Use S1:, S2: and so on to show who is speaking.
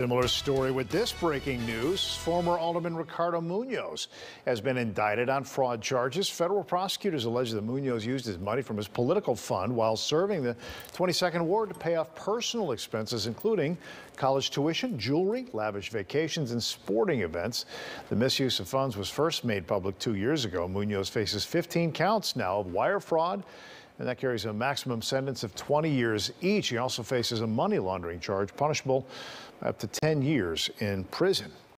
S1: Similar story with this breaking news. Former Alderman Ricardo Munoz has been indicted on fraud charges. Federal prosecutors allege that Munoz used his money from his political fund while serving the 22nd Ward to pay off personal expenses, including college tuition, jewelry, lavish vacations, and sporting events. The misuse of funds was first made public two years ago. Munoz faces 15 counts now of wire fraud and that carries a maximum sentence of 20 years each. He also faces a money laundering charge punishable up to 10 years in prison.